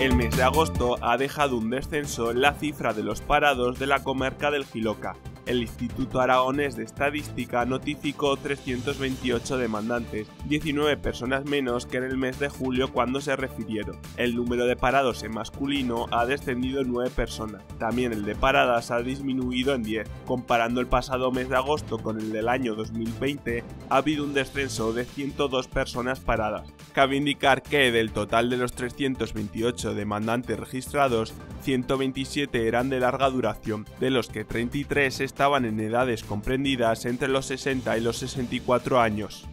El mes de agosto ha dejado un descenso en la cifra de los parados de la comarca del Giloca, el Instituto Aragonés de Estadística notificó 328 demandantes, 19 personas menos que en el mes de julio cuando se refirieron. El número de parados en masculino ha descendido en 9 personas. También el de paradas ha disminuido en 10. Comparando el pasado mes de agosto con el del año 2020, ha habido un descenso de 102 personas paradas. Cabe indicar que del total de los 328 demandantes registrados, 127 eran de larga duración, de los que 33 estaban en edades comprendidas entre los 60 y los 64 años.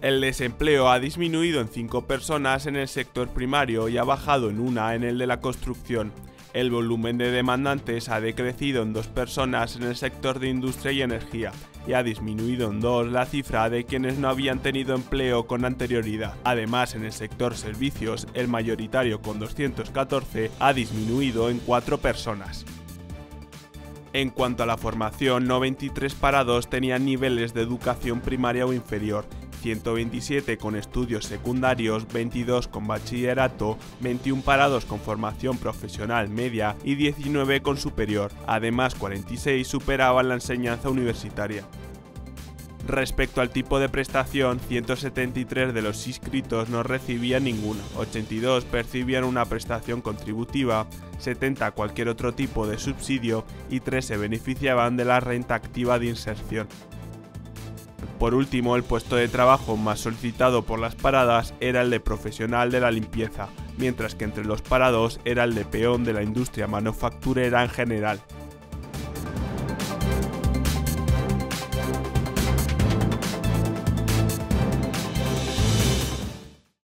El desempleo ha disminuido en 5 personas en el sector primario y ha bajado en una en el de la construcción. El volumen de demandantes ha decrecido en 2 personas en el sector de industria y energía y ha disminuido en 2 la cifra de quienes no habían tenido empleo con anterioridad. Además, en el sector servicios, el mayoritario con 214 ha disminuido en 4 personas. En cuanto a la formación, 93 parados tenían niveles de educación primaria o inferior, 127 con estudios secundarios, 22 con bachillerato, 21 parados con formación profesional media y 19 con superior. Además, 46 superaban la enseñanza universitaria. Respecto al tipo de prestación, 173 de los inscritos no recibían ninguna, 82 percibían una prestación contributiva, 70 cualquier otro tipo de subsidio y 3 se beneficiaban de la renta activa de inserción. Por último, el puesto de trabajo más solicitado por las paradas era el de profesional de la limpieza, mientras que entre los parados era el de peón de la industria manufacturera en general.